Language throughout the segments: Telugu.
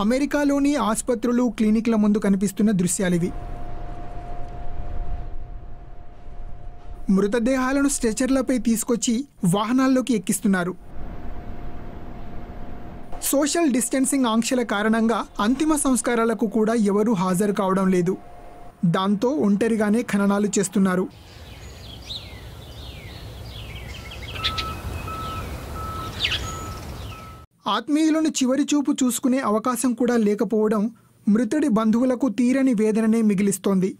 అమెరికాలోని ఆసుపత్రులు క్లినిక్ల ముందు కనిపిస్తున్న దృశ్యాలివి. మృతదేహాలను స్ట్రెచర్లపై తీసుకొచ్చి వాహనాల్లోకి ఎక్కిస్తున్నారు. సోషల్ డిస్టెన్సింగ్ ఆంక్షల కారణంగా అంతిమ సంస్కారాలకు కూడా ఎవరూ హాజరు కావడం లేదు. దాంతో ఒంటరిగానే ఖననాలు చేస్తున్నారు. ఆత్మీయులను చివరి చూపు చూసుకునే అవకాశం కూడా లేకపోవడం మృతుడి బంధువులకు తీరని వేదననే మిగిలిస్తోంది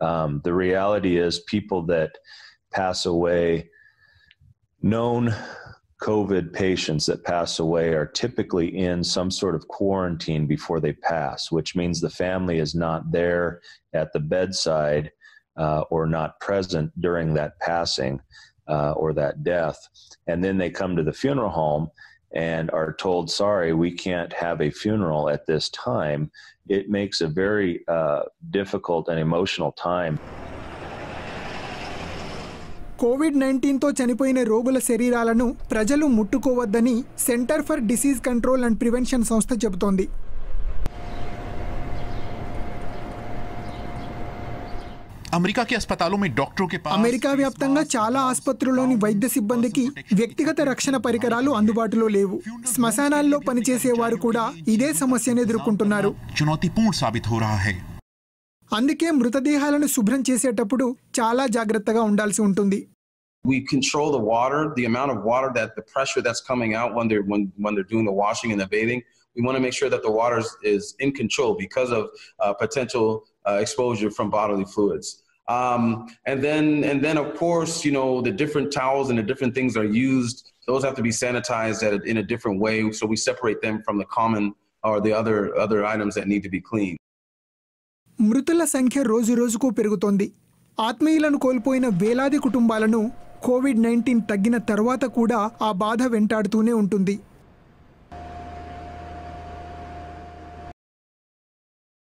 Um, the reality is, people that pass away, known COVID patients that pass away, are typically in some sort of quarantine before they pass, which means the family is not there at the bedside uh, or not present during that passing uh, or that death. And then they come to the funeral home and are told, sorry, we can't have a funeral at this time, it makes a very uh, difficult and emotional time. Covid నైన్టీన్తో చనిపోయిన రోగుల శరీరాలను ప్రజలు ముట్టుకోవద్దని center for disease control and prevention సంస్థ చెబుతోంది అమెరికా అమెరికా వ్యాప్తంగా చాలా ఆసుపత్రుల్లోని వైద్య సిబ్బందికి వ్యక్తిగత రక్షణ పరికరాలు అందుబాటులో లేవు శ్మశానాల్లో పనిచేసే వారు కూడా ఇదే సమస్యను ఎదుర్కొంటున్నారు అందుకే మృతదేహాలను శుభ్రం చేసేటప్పుడు చాలా జాగ్రత్తగా ఉండాల్సి ఉంటుంది we control the water, the amount of water that the pressure that's coming out when they're when, when they're doing the washing and the bathing. We want to make sure that the water is, is in control because of uh, potential uh, exposure from bodily fluids. Um, and then and then of course you know the different towels and the different things are used. Those have to be sanitized at a, in a different way, so we separate them from the common or the other other items that need to be cleaned. మృతుల సంఖ్య రోజు రోజుకు పెరుగుతోంది ఆత్మీయులను కోల్పోయిన వేలాది కుటుంబాలను కోవిడ్ నైన్టీన్ తగ్గిన తర్వాత కూడా ఆ బాధ వెంటాడుతూనే ఉంటుంది